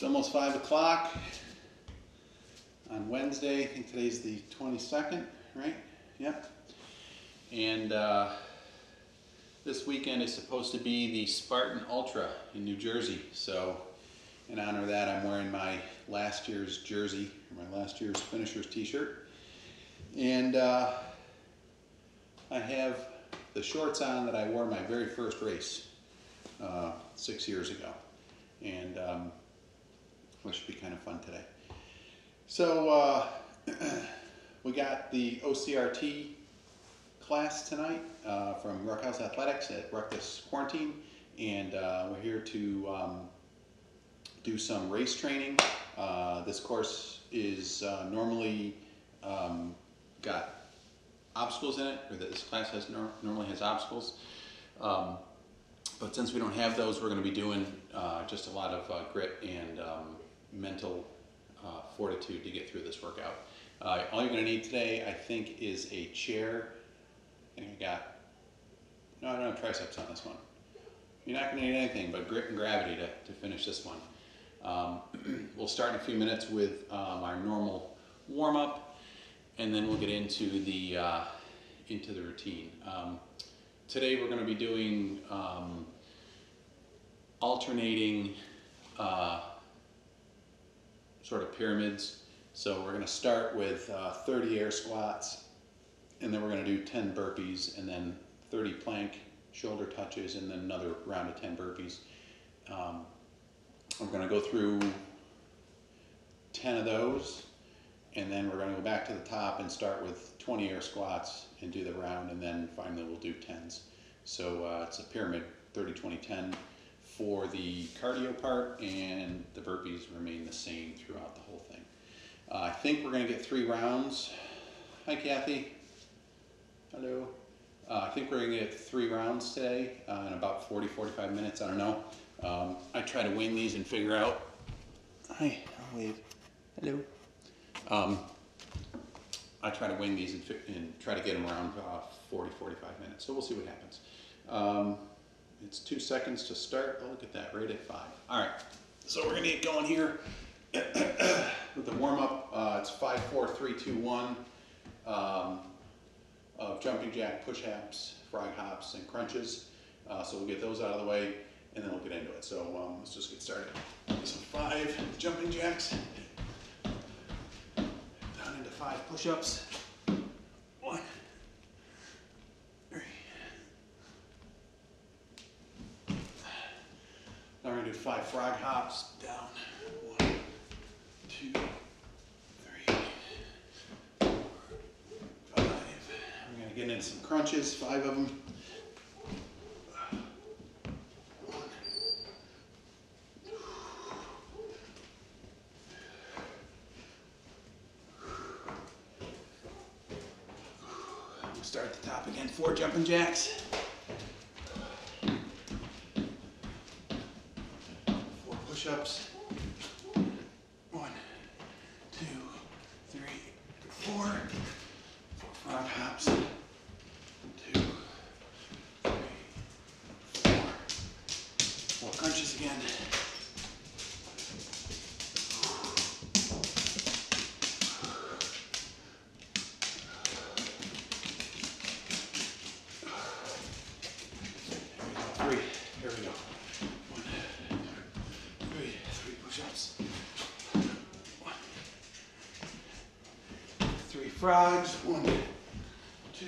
It's almost five o'clock on Wednesday. I think today's the twenty-second, right? Yep. And uh, this weekend is supposed to be the Spartan Ultra in New Jersey. So, in honor of that, I'm wearing my last year's jersey, my last year's finishers T-shirt, and uh, I have the shorts on that I wore my very first race uh, six years ago, and um, which should be kind of fun today. So uh, we got the OCRT class tonight uh, from Ruckhouse Athletics at Ruck this Quarantine, and uh, we're here to um, do some race training. Uh, this course is uh, normally um, got obstacles in it, or this class has nor- normally has obstacles. Um, but since we don't have those, we're going to be doing uh, just a lot of uh, grit and um, mental uh, fortitude to get through this workout. Uh, all you're going to need today, I think, is a chair. And you got, no, I don't have triceps on this one. You're not going to need anything but grit and gravity to, to finish this one. Um, we'll start in a few minutes with um, our normal warm up, and then we'll get into the uh, into the routine. Um, today we're going to be doing um, alternating uh, sort of pyramids. So we're going to start with uh, 30 air squats, and then we're going to do 10 burpees, and then 30 plank shoulder touches, and then another round of 10 burpees. Um, I'm going to go through 10 of those, and then we're going to go back to the top and start with 20 air squats and do the round, and then finally we'll do 10s. So uh, it's a pyramid 30, 20, 10 for the cardio part, and the burpees remain the same throughout the whole thing. Uh, I think we're going to get three rounds. Hi, Kathy. Hello. Uh, I think we're going to get three rounds today uh, in about 40, 45 minutes. I don't know. Um, I try to wing these and figure out. Hi, I'll wave. Hello. Um, I try to wing these and, and try to get them around uh, 40, 45 minutes. So we'll see what happens. Um, it's two seconds to start. Oh, look at that, right at five. All right, so we're gonna get going here with the warm up. Uh, it's five, four, three, two, one. Um, of jumping jack, push ups, frog hops, and crunches. Uh, so we'll get those out of the way, and then we'll get into it. So um, let's just get started. So five jumping jacks, down into five push ups. One, three. Now we're gonna do five frog hops down. One, two, three, four, five. We're gonna get into some crunches, five of them. Start at the top again. Four jumping jacks. Four push-ups. One, two, three, four. Four frog hops. Two, three, four. Four crunches again. Three. Here we go. One, two, three. Three push-ups. One. Three frogs. One, two,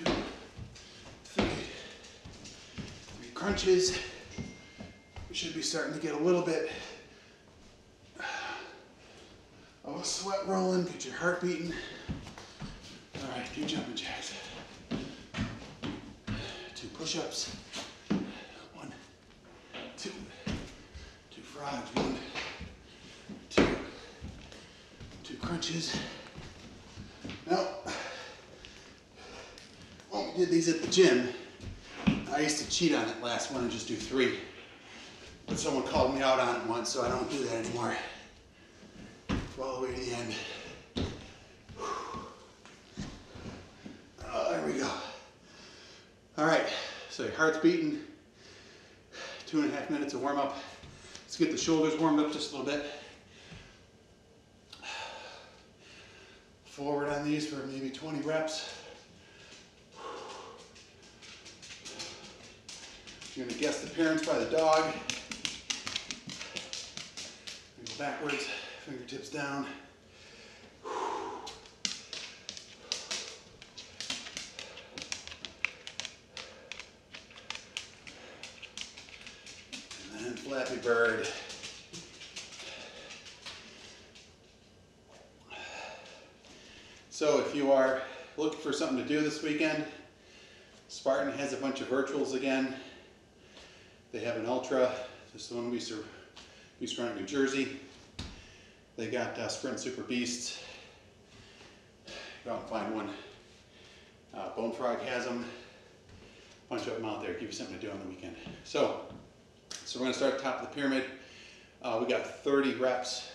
three. Three crunches. We should be starting to get a little bit uh, of a sweat rolling. Get your heart beating. gym, I used to cheat on it last one and just do three. But someone called me out on it once, so I don't do that anymore. Go all the way to the end. Oh, there we go. All right, so your heart's beating. Two and a half minutes of warm up. Let's get the shoulders warmed up just a little bit. Forward on these for maybe 20 reps. You're gonna guess the parents by the dog. Go backwards, fingertips down. And then Flappy Bird. So if you are looking for something to do this weekend, Spartan has a bunch of virtuals again. They have an ultra, this is the one we to, we used to run in New Jersey. They got uh, Sprint Super Beasts. Go out and find one. Uh, Bone Frog has them. A bunch of them out there. Give you something to do on the weekend. So, so we're going to start at the top of the pyramid. Uh, we got 30 reps,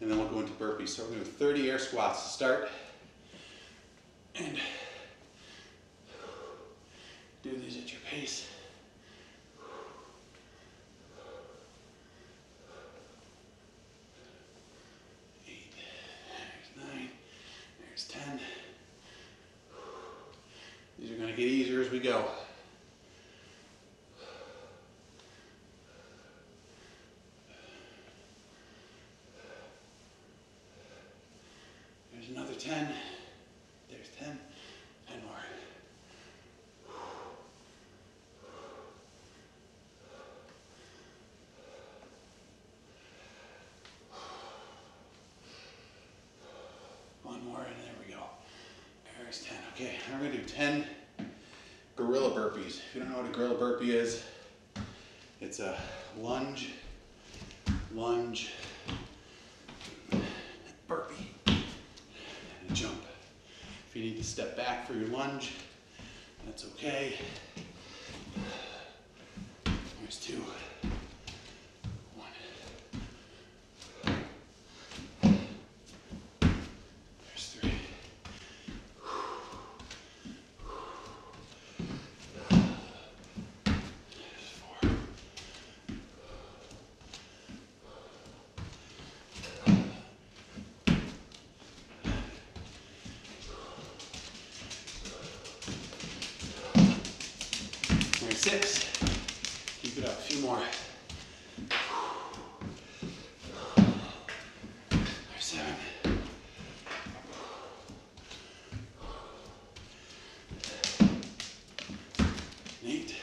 and then we'll go into burpees. So we're going to do 30 air squats to start. And do these at your pace. Eight, there's nine, there's 10. These are going to get easier as we go. There's another 10. There's 10. 10 more. One more, and there we go. There's 10. Okay, we're gonna do 10 gorilla burpees. If you don't know what a gorilla burpee is, it's a lunge, lunge, burpee, and jump. If you need to step back for your lunge, that's okay. There's two. One. There's three. There's four. There's six. Keep it up. A few more. There's seven. Eight.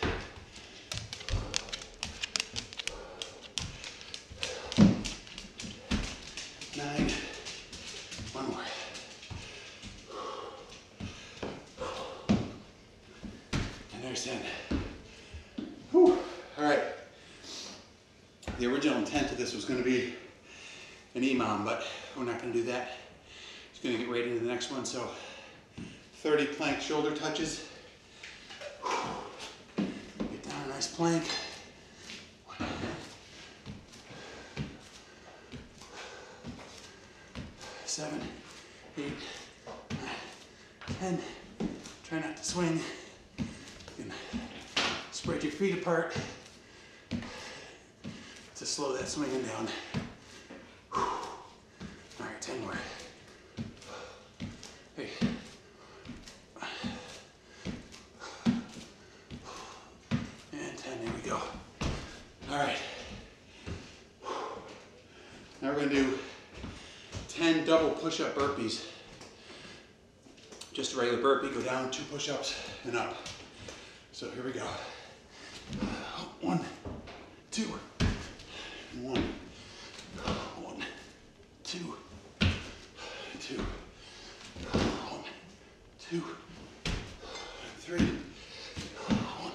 Nine. One more. Ten. Whew. All right. The original intent of this was going to be an EMOM, but we're not going to do that. Just going to get right into the next one. So 30 plank shoulder touches. Get down a nice plank. Seven, eight, nine, ten. Try not to swing. Spread your feet apart to slow that swinging down. All right, 10 more. Hey. And 10, there we go. All right. Now we're gonna do 10 double push-up burpees. Just a regular burpee, go down, two push-ups, and up. So here we go. One, two, one, one, two, three, one,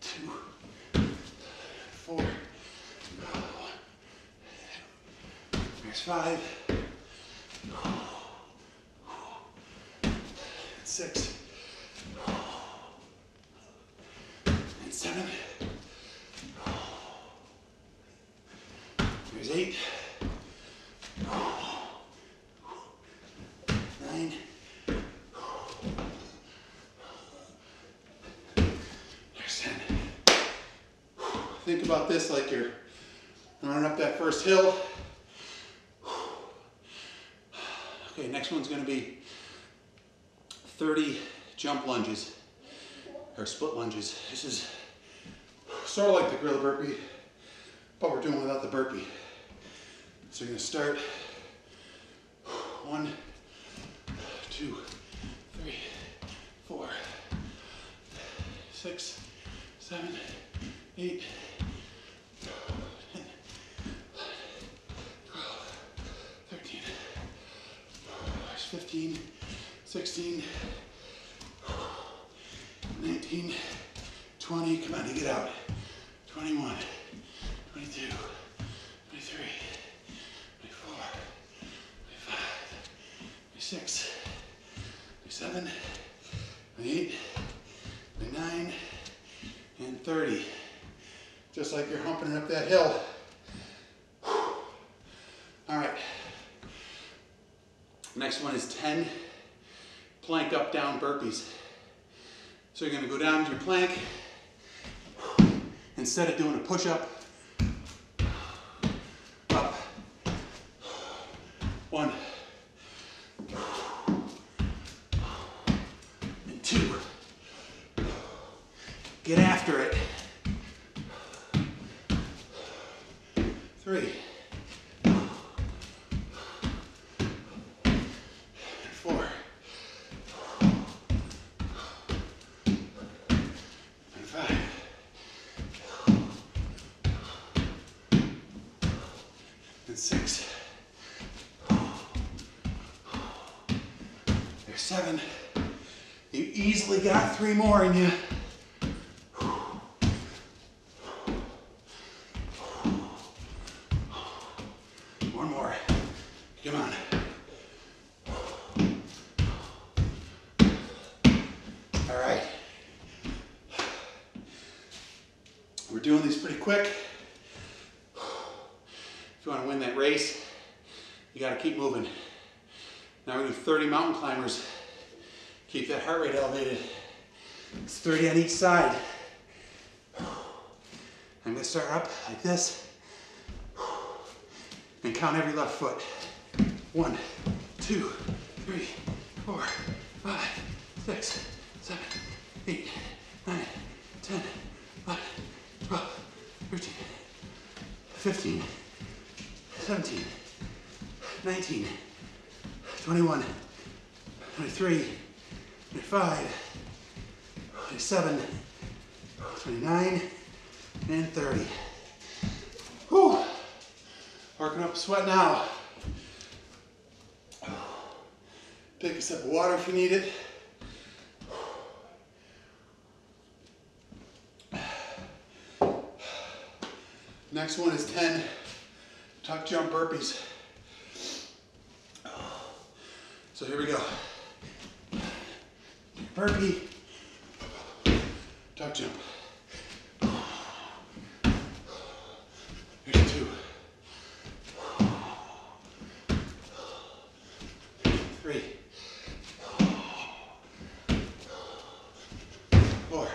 two, four, one. There's five. Six. And seven. There's eight. Nine. There's ten. Think about this like you're running up that first hill. Okay, next one's gonna be 30 jump lunges, or split lunges. This is sort of like the gorilla burpee, but we're doing without the burpee. So you're gonna start one, two, three, four, six, seven, eight, 10, 12, 13, 15, 16, 19, 20, come on, you get out. 21, 22, 23, 24, 25, 26, 27, 28, 29, and 30. Just it up that hill. All right. Next one is 10 plank up down burpees. So you're gonna go down to your plank. Instead of doing a push up. One. And two. Get after it. Three. Four. And five. And six. There's seven. You easily got three more in you. One more. Come on. All right. We're doing these pretty quick. If you want to win that race, you got to keep moving. Now to do 30 mountain climbers. Keep that heart rate elevated. It's 30 on each side. I'm to start up like this and count every left foot. One, two, three, four, five, six, seven, eight, nine, 10, 11, 12, 13, 15, 17, 19, 21, 23, 25, 27, 29, and 30. Whew. Working up sweat now. Take a sip of water if you need it. Next one is 10 tuck jump burpees. So here we go. Burpee, tuck jump. Here's two. Three. Four.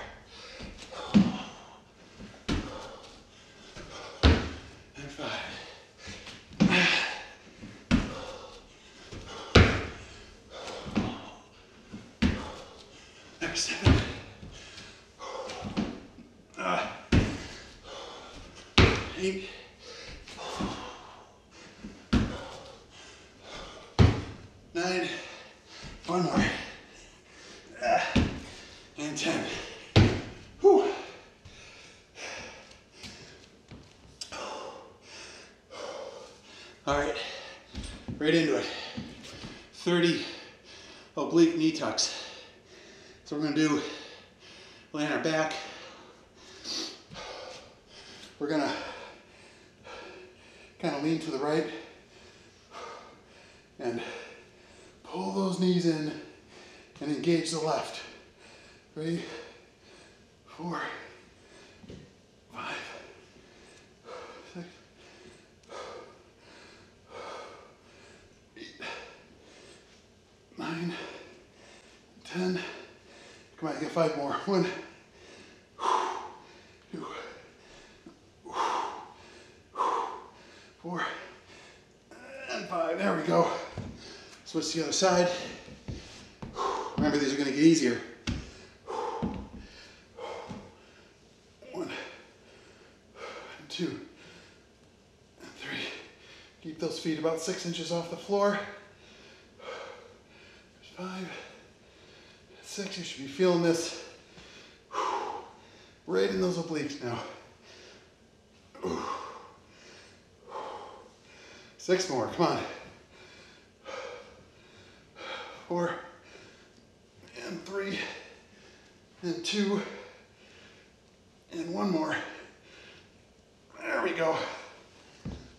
And five. Next seven. Ah. Eight. Nine. One more. Ah. And ten. Whew. All right, right into it. 30 oblique knee tucks. So we're gonna do, lay on our back. We're gonna kind of lean to the right and pull those knees in and engage the left. Three, four, five, six, eight, nine, ten. Come on, get five more. One, two, to the other side. Remember, these are going to get easier. One, two, three. Keep those feet about six inches off the floor. There's five, six. You should be feeling this right in those obliques now. Six more, come on. Four, and three, and two, and one more. There we go.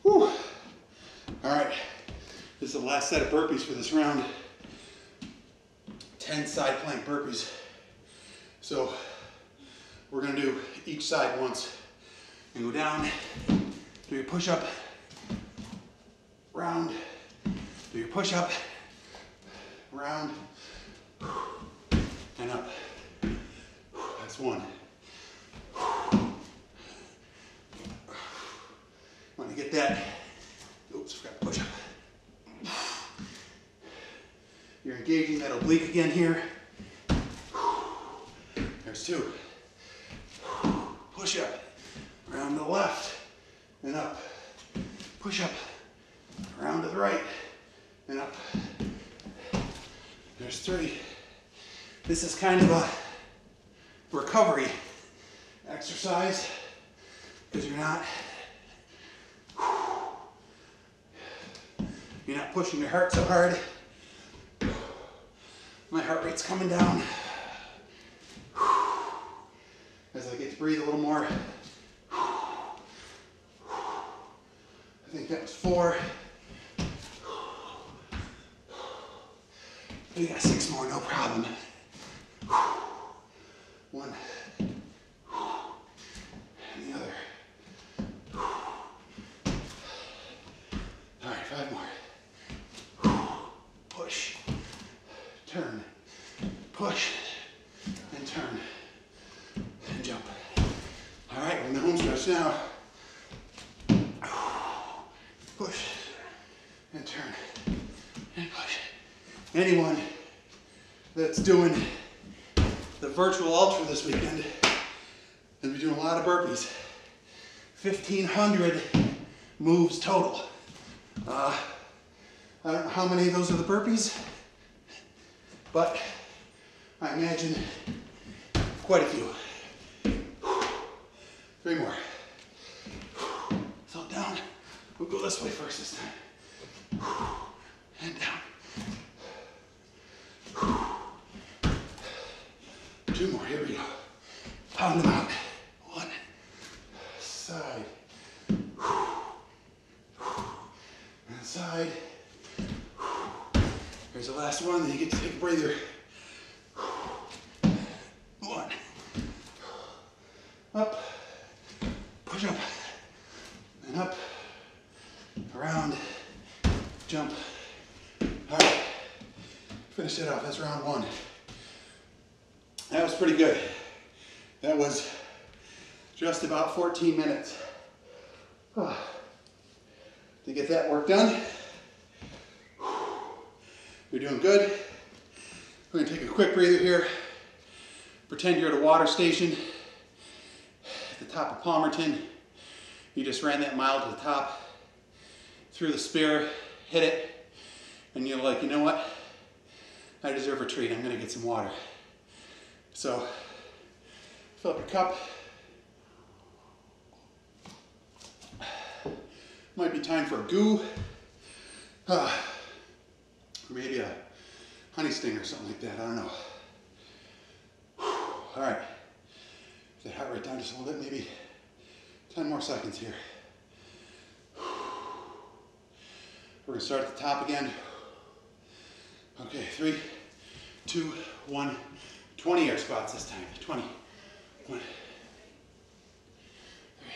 Whew. All right, this is the last set of burpees for this round. 10 side plank burpees. So we're gonna do each side once. And go down, do your push up, round, do your push up, round, and up. That's one. When you get that, oops, forgot to push up. You're oblique again here. There's two. Push up, around the left, and up. Push up, around to the right, and up. There's three. This is kind of a recovery exercise because you're not you're not pushing your heart so hard. My heart rate's coming down as I get to breathe a little more. I think that was four. We got six more, no problem. One. And the other. All right, five more. Push. Turn. Push. And turn. And jump. All right, we're in the home stretch now. Push. And turn. And push anyone that's doing the virtual ultra this weekend is doing a lot of burpees. 1,500 moves total. Uh, I don't know how many of those are the burpees, but I imagine quite a few. Three more. So down. We'll go this way first this time. And down. Two more, here we go. Pound them out. One, side. And side. Here's the last one, then you get to take a breather. One. Up. Push up. And up. Around. Jump. All right. Finish it off. That's round one. Pretty good. That was just about 14 minutes. To get that work done. You're doing good. We're gonna take a quick breather here. Pretend you're at a water station at the top of Palmerton. You just ran that mile to the top, threw the spear, hit it, and you're like, you know what? I deserve a treat. I'm gonna get some water. So, fill up your cup. Might be time for a goo. Uh, or maybe a honey sting or something like that. I don't know. All right. That heart rate down just a little bit, maybe 10 more seconds here. We're gonna start at the top again. Okay, three, two, one. 20 air squats this time. 20. One, three,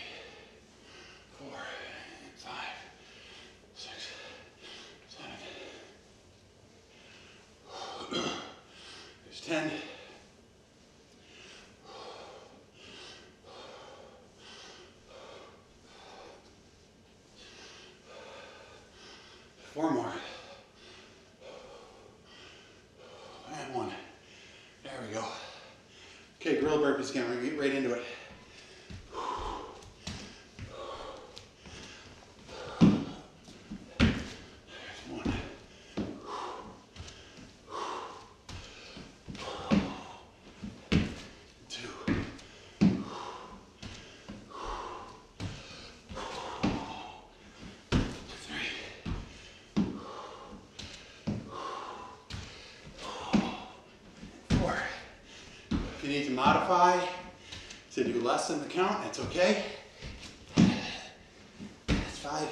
four, five, six, seven. There's 10. Four more. burpees again. We're gonna get right into it. One. Two. Three. Four. If you need to modify to do less than the count, that's okay. That's five.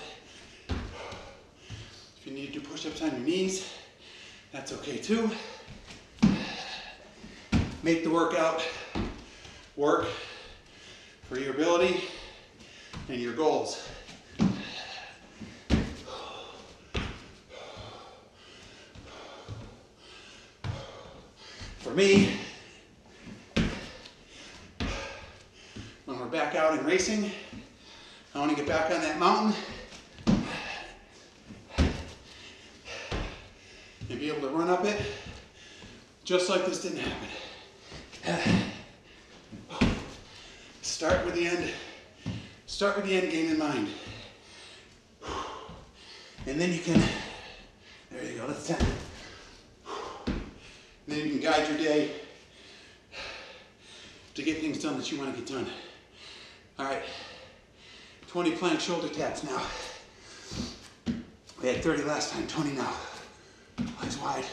If you need to do push-ups on your knees, that's okay too. Make the workout work for your ability and your goals. For me, when we're back out and racing, I want to get back on that mountain and be able to run up it just like this didn't happen. Start with the end. Start with the end game in mind. And then you can, there you go, that's 10. And then you can guide your day to get things done that you want to get done. All right, 20 plank shoulder taps now. We had 30 last time, 20 now. Legs wide.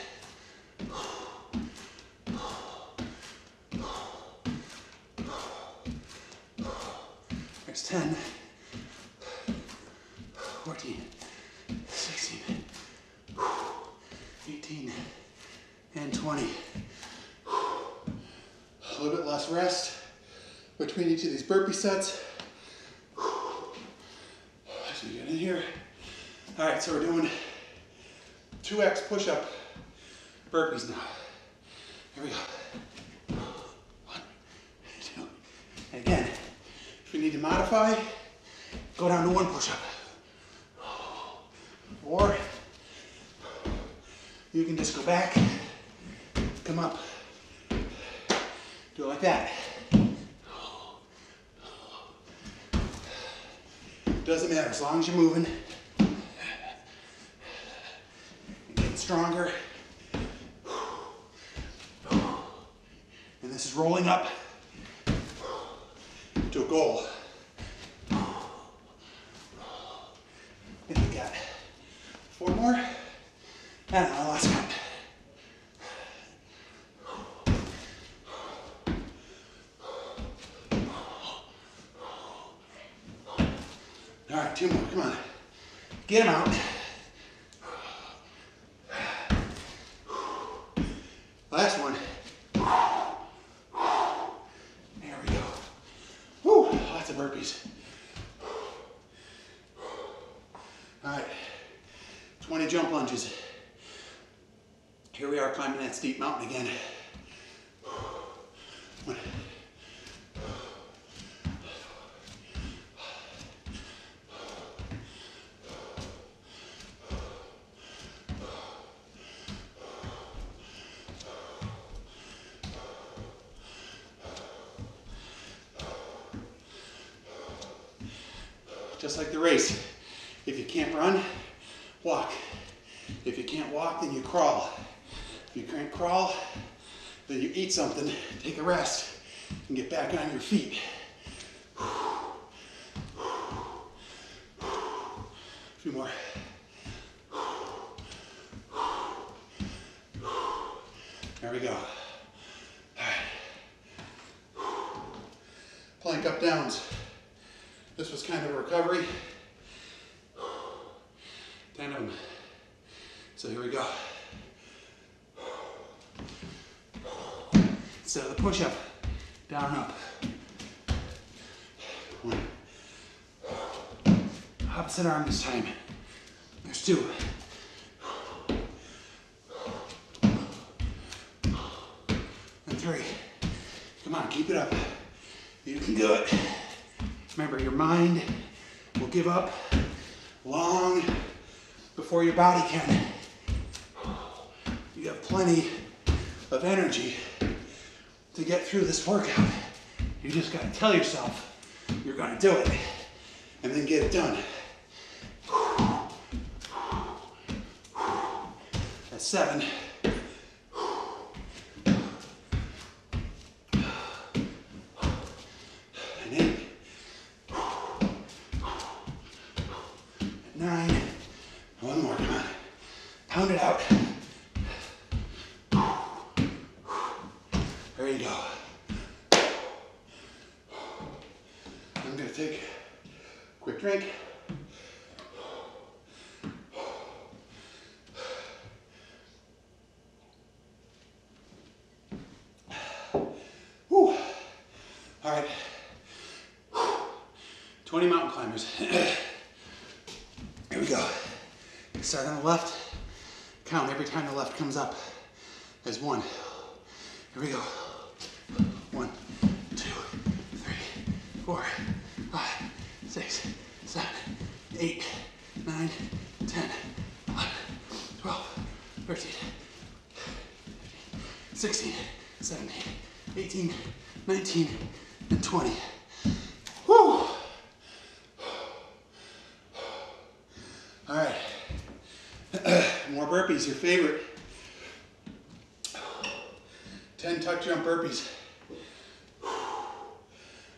Next 10, 14, 16, 18, and 20. A little bit less rest between each of these burpee sets. So get in here. All right, so we're doing 2x push-up burpees now. Here we go. One, two. And again, if you need to modify, go down to one push-up. Or you can just go back, come up, do it like that. Doesn't matter, as long as you're moving. Getting stronger. And this is rolling up to a goal. And we got four more. And our last count. All right, two more. Come on. Get them out. Last one. There we go. Woo, lots of burpees. All right, 20 jump lunges. Here we are climbing that steep mountain again. Just like the race. If you can't run, walk. If you can't walk, then you crawl. If you can't crawl, then you eat something, take a rest, and get back on your feet. A few more. There we go. All right. Plank up downs. This was kind of a recovery. 10 of them. So here we go. Instead of the push up, down and up. One. Opposite arm this time. There's two. And three. Come on, keep it up. You can do it. Remember, your mind will give up long before your body can. You have plenty of energy to get through this workout. You just gotta tell yourself you're gonna do it and then get it done. Seven. And eight. Nine. One more, come on. Pound it out. There you go. I'm gonna take a quick drink. Whew. All right. 20 mountain climbers. Here we go. Start on the left. Count every time the left comes up as one. Here we go. One, two, three, four, five, six, seven, eight, nine, ten, eleven, twelve, thirteen, sixteen, seventeen, eighteen, nineteen, and 20. Whew. All right. More burpees, your favorite. 10 tuck jump burpees.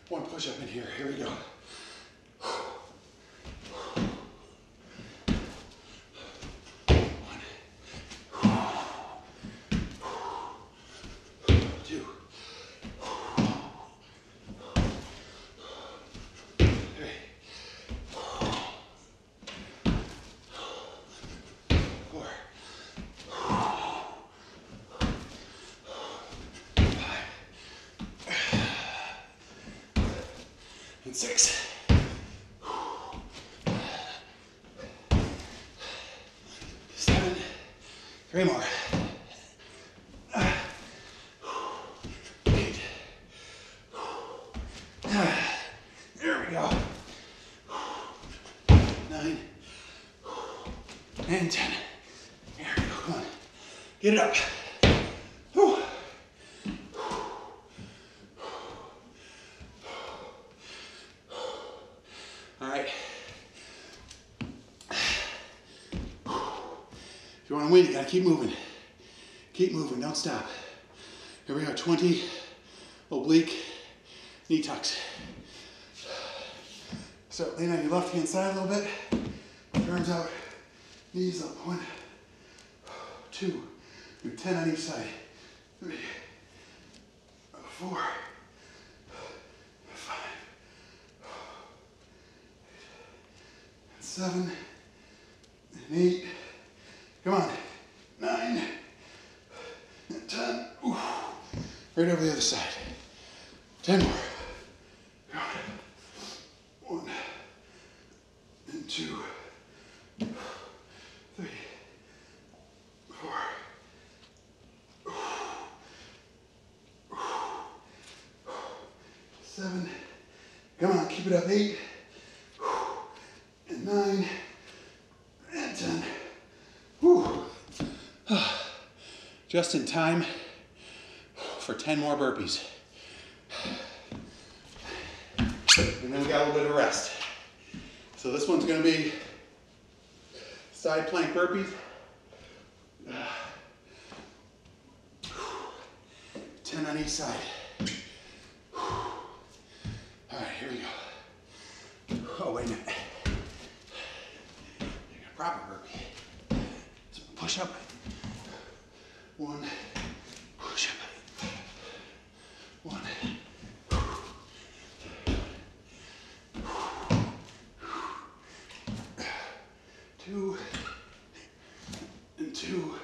One push up in here. Here we go. And six. Seven. Three more. Eight. There we go. Nine. And ten. There we go. Come on. Get it up. Whew. All right. If you want to win, you got to keep moving. Keep moving, don't stop. Here we go, 20 oblique knee tucks. So lean on your left hand side a little bit. Arms out, knees up. One, two, do 10 on each side. Three, four, five, seven, and eight. Come on. Nine, and ten. Ooh. Right over the other side. Ten more. One, and two, three, four. Seven. Come on, keep it up. Eight and nine and ten. Whew. Ah. Just in time for 10 more burpees. And then we got a little bit of rest. So this one's gonna be side plank burpees. 10 on each side. All right, here we go. Oh, wait a minute. Proper burpee. So push up. One. Push up. One. Two. And two.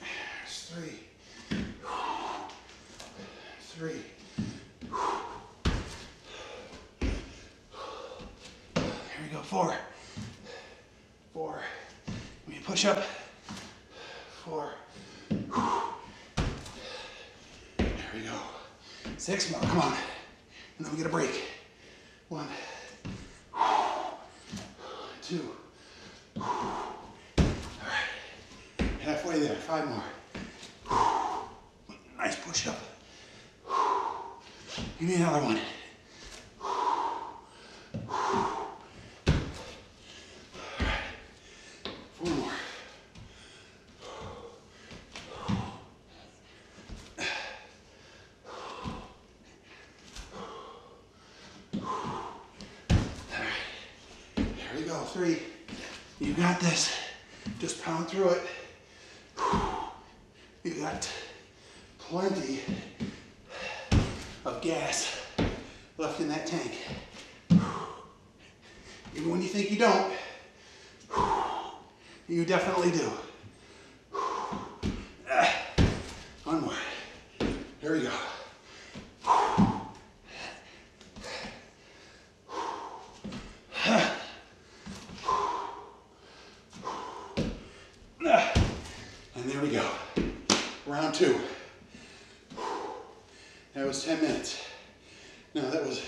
There's three. Three. Here we go. Four. Four. Let me push up. Four. There we go. Six more. Come on. And then we get a break. One. Two. All right. Halfway halfway there. Five more. Nice push up. Give me another one. Four more. There we go. Three. You got this. Just pound through it. You got plenty of gas left in that tank. Even when you think you don't, you definitely do. Ah. One more. Here we go. And there we go. Round two. That was 10 minutes. No, that was,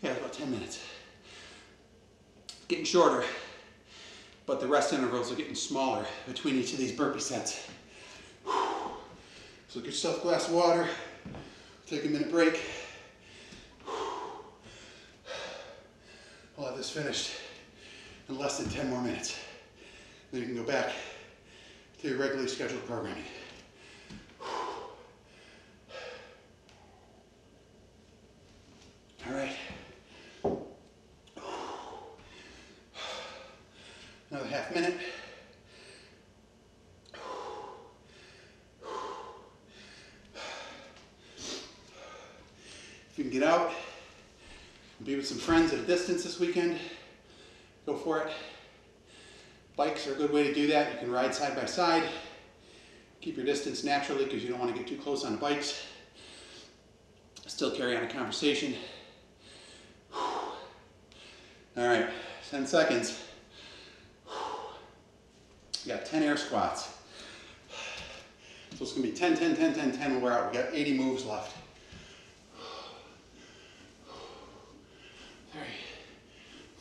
yeah, about 10 minutes. Getting shorter, but the rest intervals are getting smaller between each of these burpee sets. So get yourself a glass of water, take a minute break. We'll have this finished in less than 10 more minutes. Then you can go back to your regularly scheduled programming. All right. Another half minute. If you can get out, with some friends at a distance this weekend, go for it. Bikes are a good way to do that. You can ride side by side. Keep your distance naturally because you don't want to get too close on the bikes. Still carry on a conversation. All right, 10 seconds. We got 10 air squats. So it's gonna be 10, 10, 10, 10, 10 when we're out. We got 80 moves left.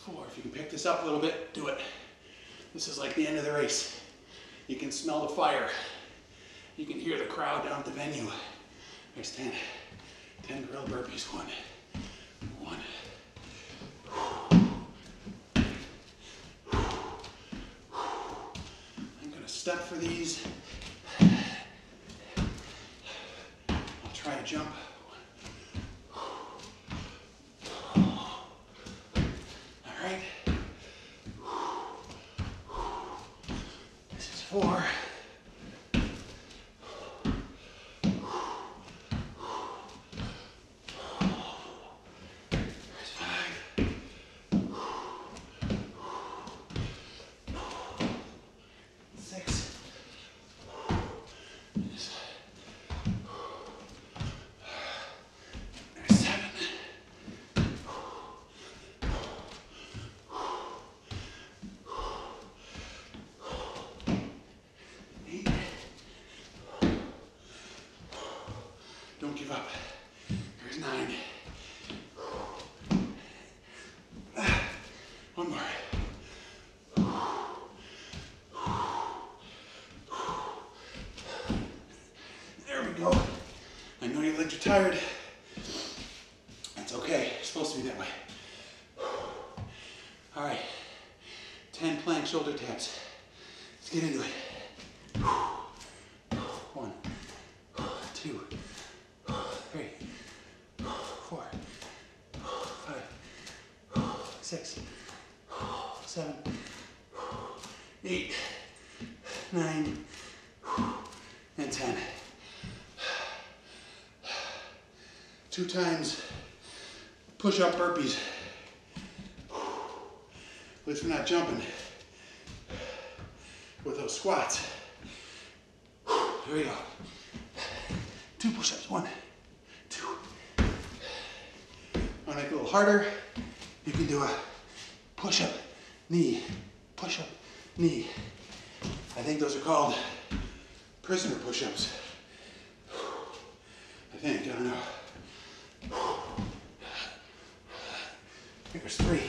Four. If you can pick this up a little bit, do it. This is like the end of the race. You can smell the fire. You can hear the crowd down at the venue. There's 10. 10 grill burpees. One, one. I'm gonna step for these. I'll try to jump. All right. This is four. There's five. Six. There's seven. Eight. Don't give up. There's nine. One more. There we go. I know your legs are tired. That's okay. It's supposed to be that way. All right. 10 plank shoulder taps. Let's get into it. One, two, three, four, five, six, seven, eight, nine, and 10. Two times push up burpees. At least we're not jumping with those squats. Here we go. Two push-ups. One, two. Want to make it a little harder? You can do a push-up, knee, push-up, knee. I think those are called prisoner push-ups. I think, I don't know. Here's three.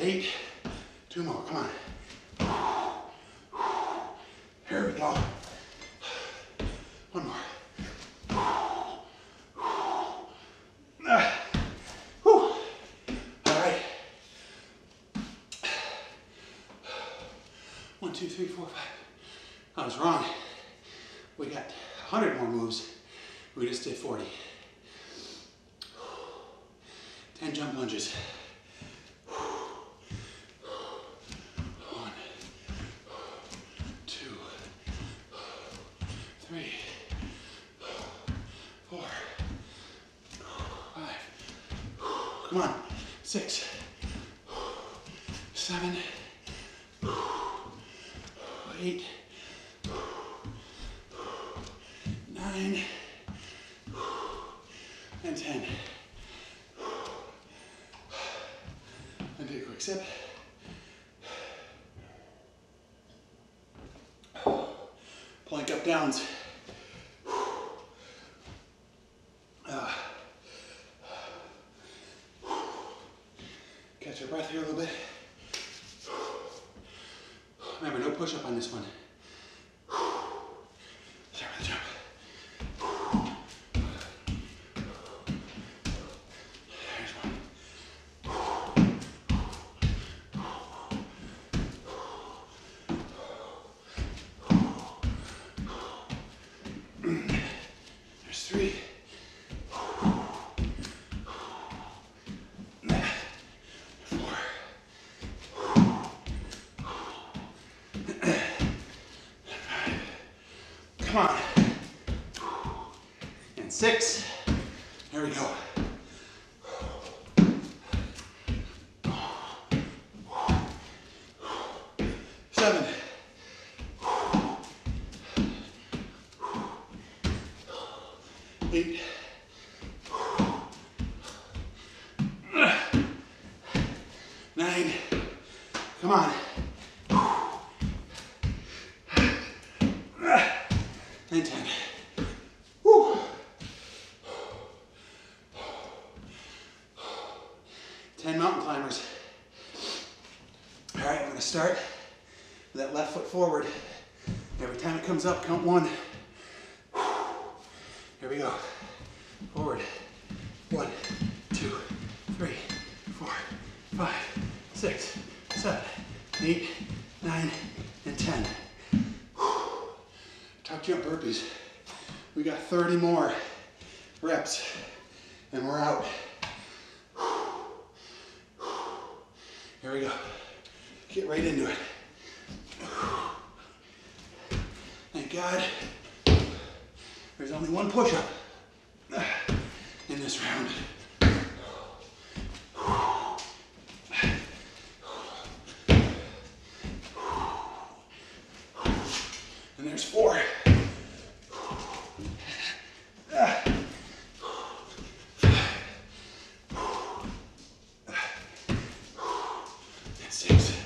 it. Eight. Two more. Come on. Here we go. One more. Ah. One, two, three, four, five. I was wrong. We got 100 more moves. We just did 40. 10 jump lunges. One, two, three, four, five. Come on. Six, seven, eight, nine, and ten. Take a quick sip. Plank up downs. Catch your breath here a little bit. Remember, no push up on this one. Start with the jump. There's one. There's three. Four. Come on. And six. There we go. Seven. Eight. Nine. Come on. And ten. Woo. Ten mountain climbers. Start with that left foot forward. Every time it comes up, count one. Here we go. Forward. One, two, three, four, five, six, seven, eight, nine, and ten. Tuck jump burpees. We got 30 more reps and we're out. Here we go. Get right into it. Thank God. There's only one push up in this round. And there's four. And six.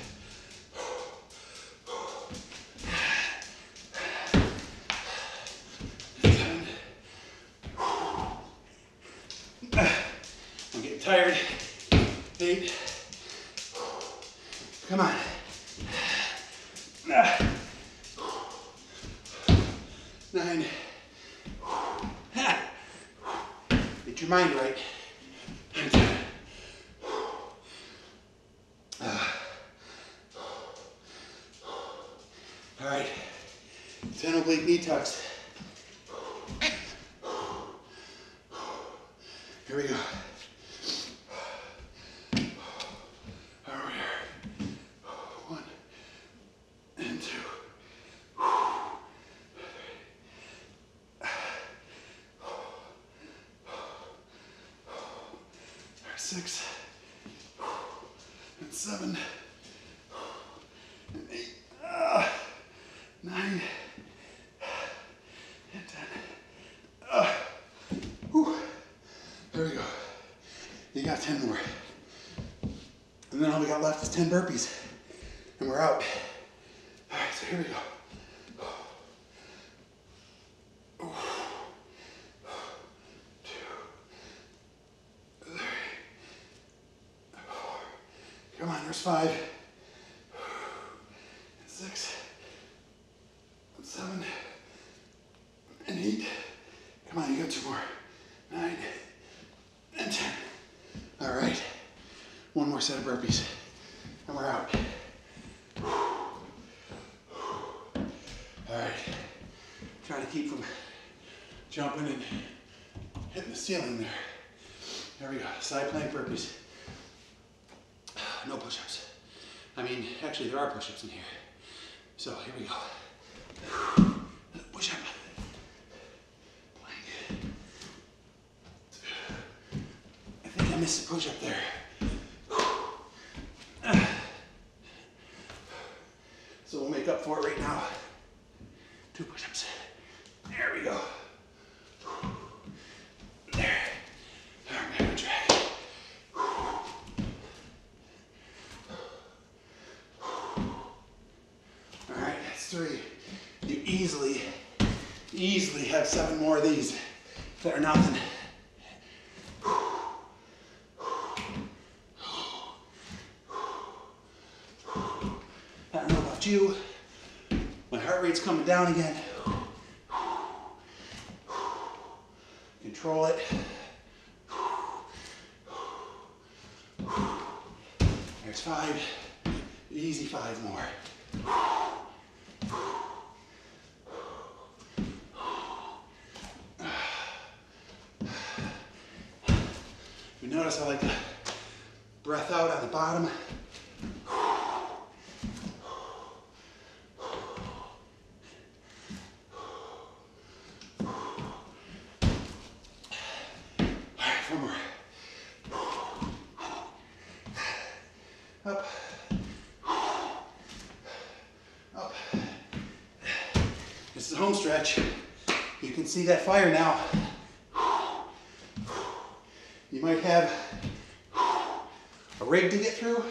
Seven. I'm getting tired. Come on. Nine. Get your mind right. All right. Ten oblique knee tucks. Here we go. Over here. One and two. There's six and seven and eight, ah, nine and ten. Ah, whew. There we go. You got 10 more. And then all we got left is 10 burpees. And we're out. All right, so here we go. Come on, there's five, six, seven, and eight. Come on, you got two more. Nine and ten. All right. One more set of burpees, and we're out. All right. Trying to keep from jumping and hitting the ceiling there. There we go. Side plank burpees. No push-ups. I mean, actually, there are push-ups in here. So here we go. Push up. Plank. I think I missed a push-up there. So make up for it right now. Two push-ups. There we go. There. I'm back on track. All right, that's three. You easily, easily have seven more of these that are nothing. I don't know about you. My heart rate's coming down again. Control it. There's five. Easy five more. You notice I like to breath out on the bottom. All right, one more. Up. Up. This is a home stretch. You can see that fire now. You might have a rig to get through.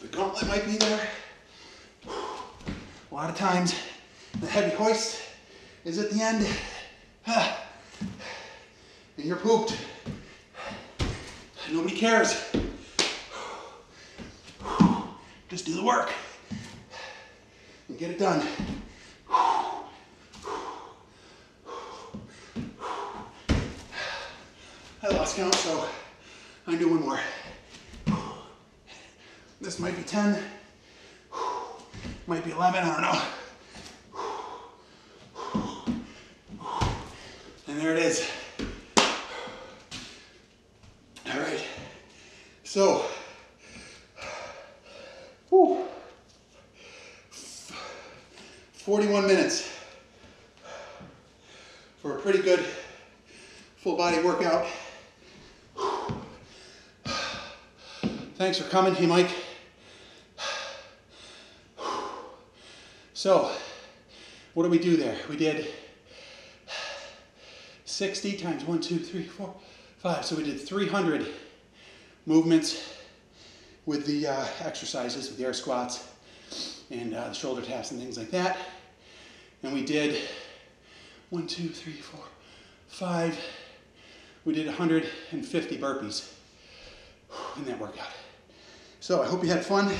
The gauntlet might be there. A lot of times, the heavy hoist is at the end. And you're pooped. Nobody cares. Just do the work and get it done. I lost count, so I do one more. This might be 10, might be 11, I don't know. And there it is. All right. So, whew, 41 minutes for a pretty good full body workout. Thanks for coming. Hey, Mike. So, what did we do there? We did 60 times one, two, three, four, five. So we did 300 movements with the uh, exercises, with the air squats and uh, the shoulder taps and things like that. And we did one, two, three, four, five. We did 150 burpees in that workout. So I hope you had fun.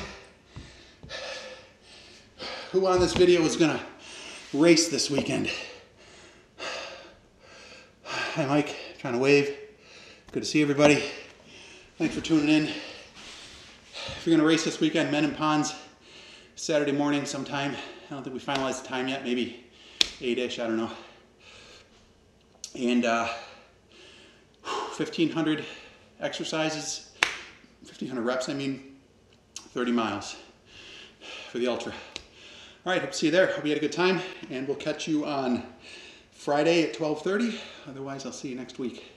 Who on this video is gonna race this weekend? Hi, Mike. Trying to wave. Good to see everybody. Thanks for tuning in. If you're gonna race this weekend, Mendon Ponds, Saturday morning sometime. I don't think we finalized the time yet. Maybe eight-ish. I don't know. And uh, 1,500 exercises, 1,500 reps. I mean, 30 miles for the ultra. All right, hope to see you there. Hope you had a good time, and we'll catch you on Friday at 12:30. Otherwise, I'll see you next week.